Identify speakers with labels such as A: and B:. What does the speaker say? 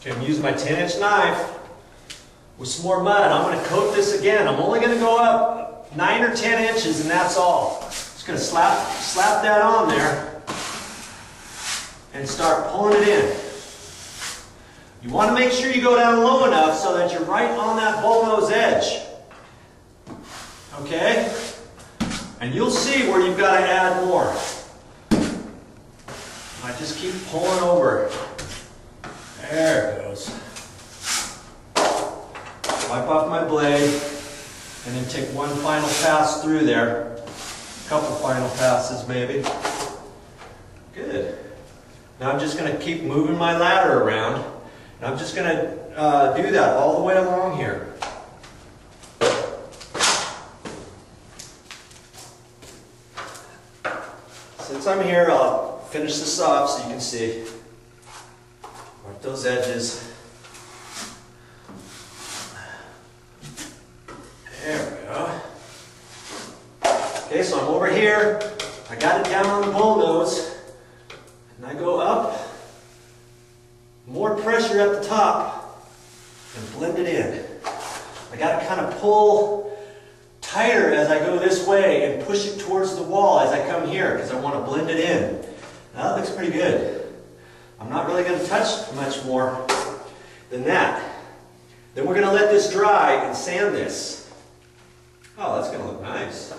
A: Okay, I'm using my 10 inch knife with some more mud. I'm gonna coat this again. I'm only gonna go up nine or 10 inches and that's all. Just gonna slap, slap that on there and start pulling it in. You wanna make sure you go down low enough so that you're right on that bullnose edge. Okay? And you'll see where you've got to add more. I just keep pulling over. There it goes. Wipe off my blade and then take one final pass through there. A couple final passes maybe. Good. Now I'm just going to keep moving my ladder around. And I'm just going to uh, do that all the way along here. Since I'm here, I'll finish this off so you can see. Those edges. There we go. Okay, so I'm over here. I got it down on the bull nose. And I go up. More pressure at the top. And blend it in. I got to kind of pull tighter as I go this way and push it towards the wall as I come here because I want to blend it in. Now that looks pretty good. I'm not really going to touch much more than that. Then we're going to let this dry and sand this. Oh, that's going to look nice.